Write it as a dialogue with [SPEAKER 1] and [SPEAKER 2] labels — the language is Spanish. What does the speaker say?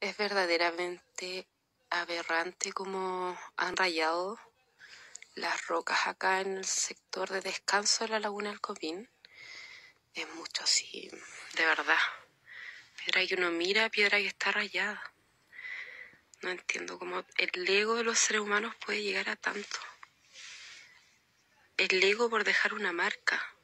[SPEAKER 1] Es verdaderamente aberrante como han rayado las rocas acá en el sector de descanso de la laguna del Copín. Es mucho así, de verdad. Piedra que uno mira, piedra que está rayada. No entiendo cómo el ego de los seres humanos puede llegar a tanto. El ego por dejar una marca.